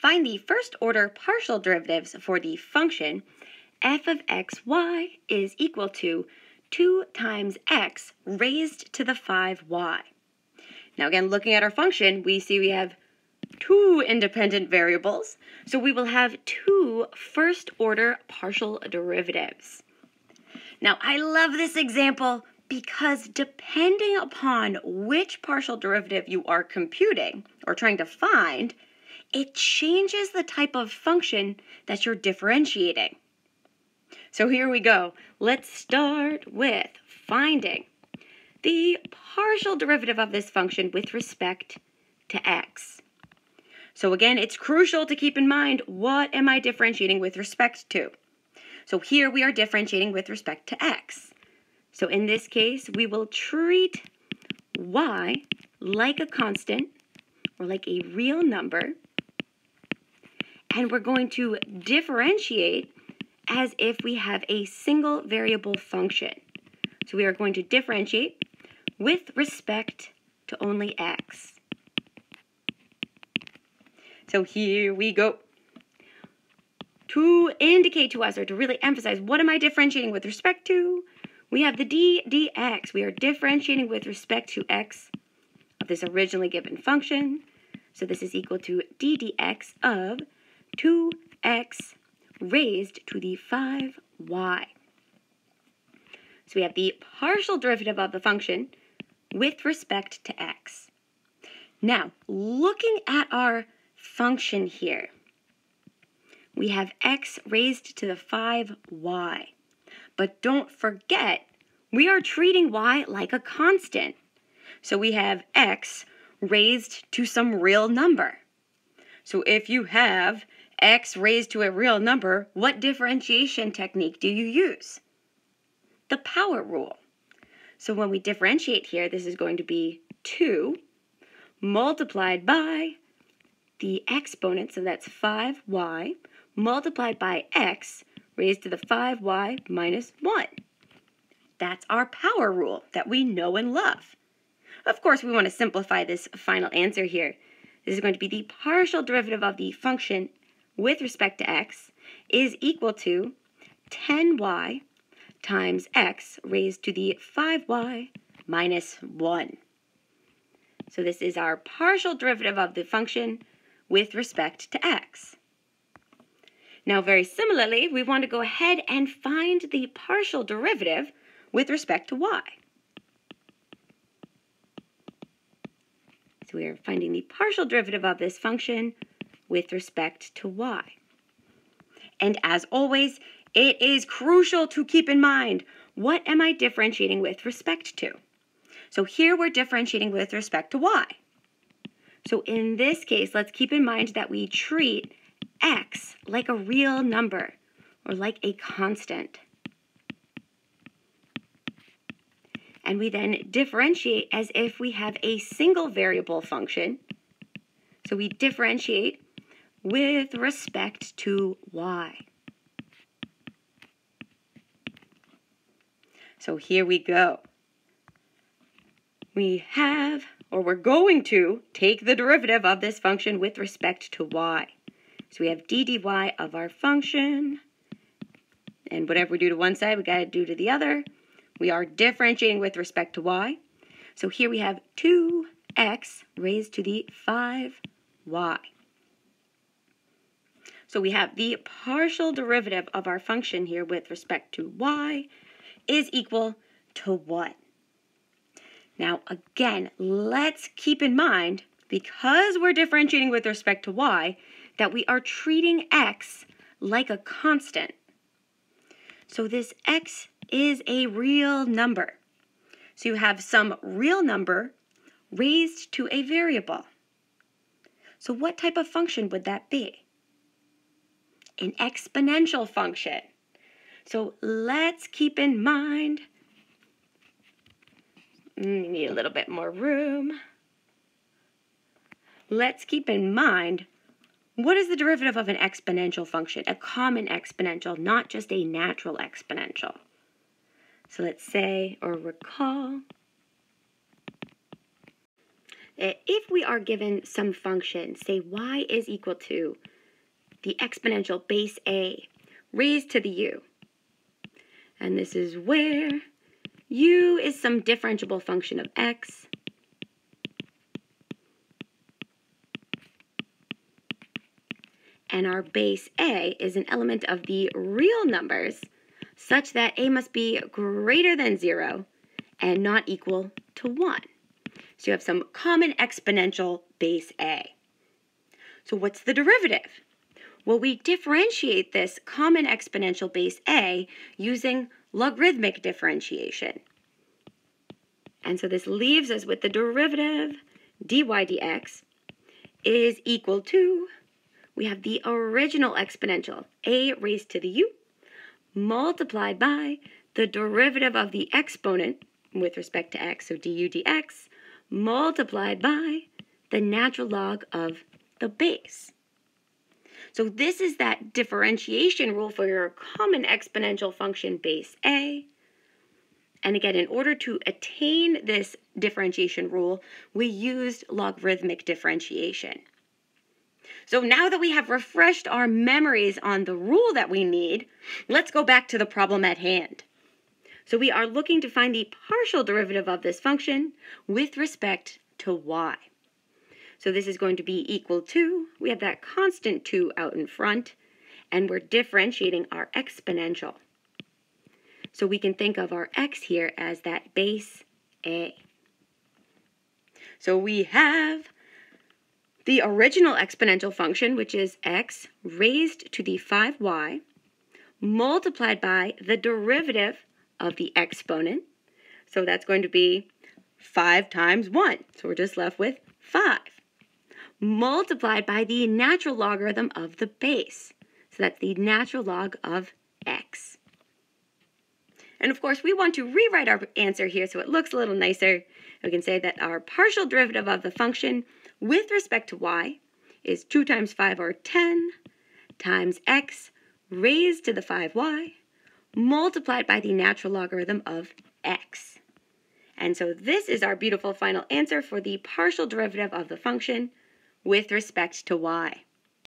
Find the first order partial derivatives for the function f of xy is equal to 2 times x raised to the 5y. Now again, looking at our function, we see we have two independent variables, so we will have two first order partial derivatives. Now I love this example because depending upon which partial derivative you are computing or trying to find, it changes the type of function that you're differentiating. So here we go. Let's start with finding the partial derivative of this function with respect to x. So again, it's crucial to keep in mind what am I differentiating with respect to. So here we are differentiating with respect to x. So in this case, we will treat y like a constant or like a real number. And we're going to differentiate as if we have a single variable function. So we are going to differentiate with respect to only x. So here we go. To indicate to us or to really emphasize what am I differentiating with respect to? We have the d dx. We are differentiating with respect to x of this originally given function. So this is equal to d dx of 2x raised to the 5y. So we have the partial derivative of the function with respect to x. Now, looking at our function here, we have x raised to the 5y. But don't forget, we are treating y like a constant. So we have x raised to some real number. So if you have x raised to a real number, what differentiation technique do you use? The power rule. So when we differentiate here, this is going to be 2 multiplied by the exponent, so that's 5y, multiplied by x raised to the 5y minus 1. That's our power rule that we know and love. Of course, we want to simplify this final answer here. This is going to be the partial derivative of the function with respect to x is equal to 10y times x raised to the 5y minus 1. So this is our partial derivative of the function with respect to x. Now, very similarly, we want to go ahead and find the partial derivative with respect to y. So we are finding the partial derivative of this function with respect to y. And as always, it is crucial to keep in mind, what am I differentiating with respect to? So here we're differentiating with respect to y. So in this case, let's keep in mind that we treat x like a real number or like a constant. And we then differentiate as if we have a single variable function. So we differentiate with respect to y. So here we go. We have, or we're going to, take the derivative of this function with respect to y. So we have d dy of our function, and whatever we do to one side, we got to do to the other. We are differentiating with respect to y. So here we have 2x raised to the 5y. So we have the partial derivative of our function here with respect to y is equal to what? Now, again, let's keep in mind, because we're differentiating with respect to y, that we are treating x like a constant. So this x is a real number. So you have some real number raised to a variable. So what type of function would that be? An exponential function. So let's keep in mind, mm, need a little bit more room. Let's keep in mind, what is the derivative of an exponential function? A common exponential, not just a natural exponential. So let's say or recall If we are given some function, say y is equal to the exponential base a raised to the u, and this is where u is some differentiable function of x, and our base a is an element of the real numbers such that a must be greater than 0 and not equal to 1. So you have some common exponential base a. So what's the derivative? Well, we differentiate this common exponential base a using logarithmic differentiation. And so this leaves us with the derivative dy dx is equal to, we have the original exponential, a raised to the u, multiplied by the derivative of the exponent with respect to x, so du dx, multiplied by the natural log of the base. So this is that differentiation rule for your common exponential function base a. And again, in order to attain this differentiation rule, we used logarithmic differentiation. So now that we have refreshed our memories on the rule that we need, let's go back to the problem at hand. So we are looking to find the partial derivative of this function with respect to y. So this is going to be equal to, we have that constant 2 out in front, and we're differentiating our exponential. So we can think of our x here as that base a. So we have the original exponential function, which is x raised to the 5y, multiplied by the derivative of the exponent. So that's going to be 5 times 1. So we're just left with 5. Multiplied by the natural logarithm of the base. So that's the natural log of x. And of course, we want to rewrite our answer here so it looks a little nicer. We can say that our partial derivative of the function with respect to y is 2 times 5 or 10 times x raised to the 5y multiplied by the natural logarithm of x. And so this is our beautiful final answer for the partial derivative of the function with respect to y.